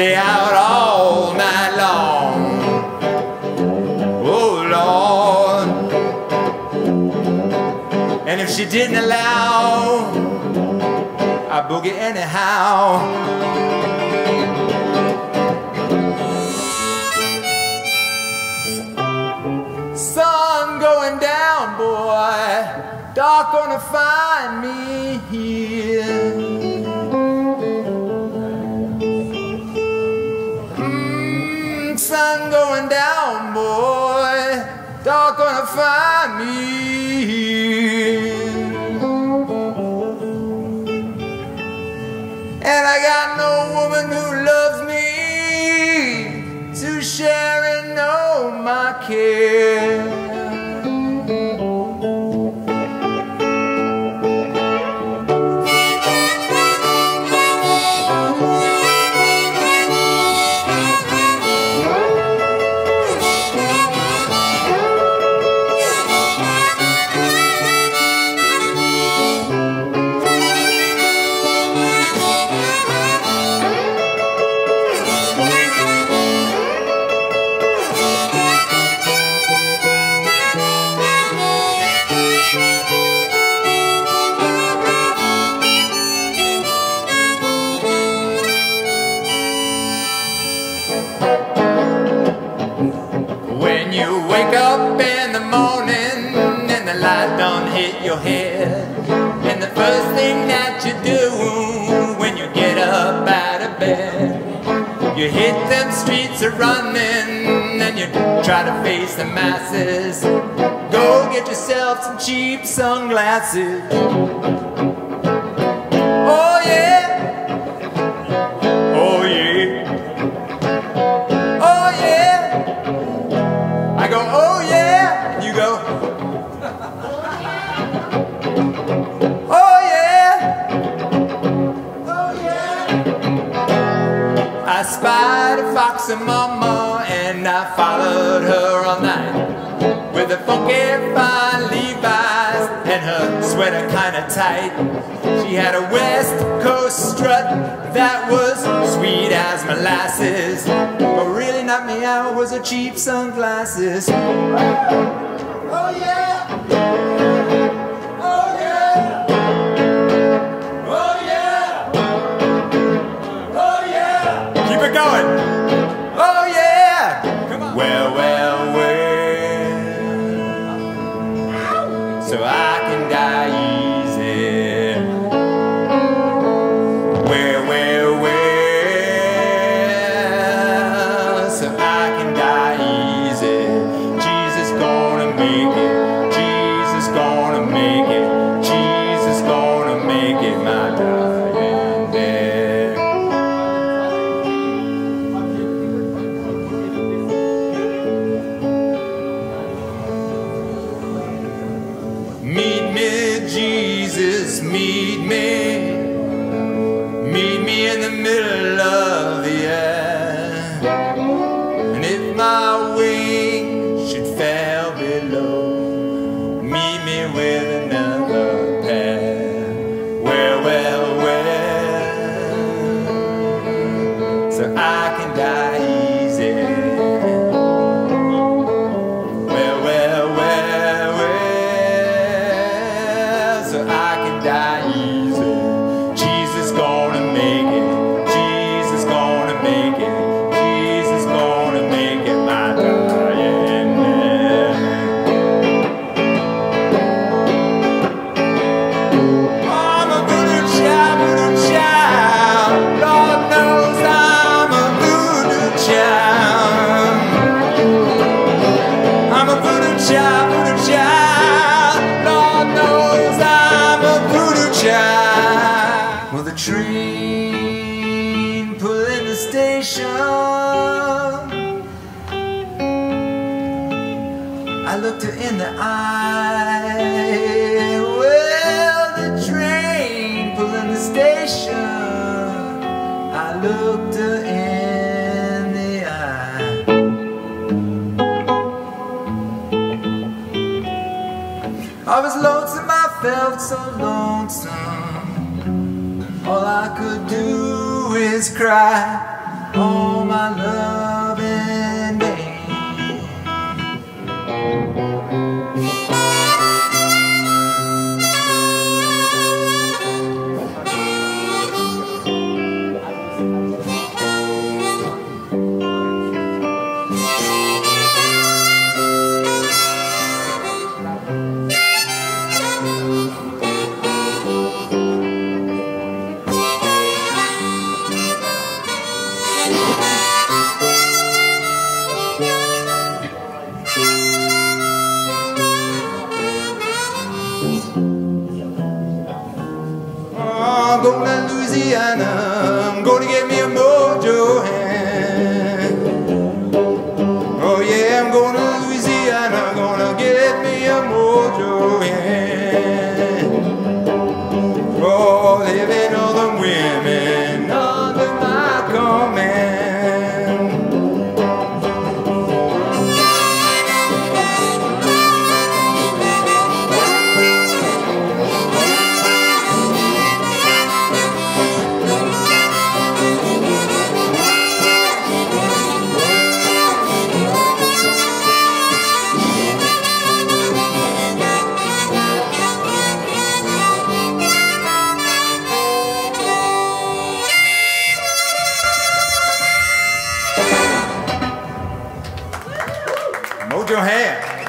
stay out all night long. Oh Lord. And if she didn't allow, I boogie anyhow. Sun going down, boy, dark gonna find me find me. And I got no woman who loves me to share and know my care. Hit your head, and the first thing that you do when you get up out of bed, you hit them streets a running and you try to face the masses. Go get yourself some cheap sunglasses. Foxy mama and I followed her all night with a funky fine Levi's and her sweater kinda tight. She had a West Coast strut that was sweet as molasses. but really knocked me out was her cheap sunglasses. Oh yeah! I looked her in the eye. Well, the train pulling the station. I looked her in the eye. I was lonesome, I felt so lonesome. All I could do is cry. all my love Oh, to Louisiana. To get me a mojo hand. Oh yeah, I'm going to Louisiana. To get me a mojo hand. your hand.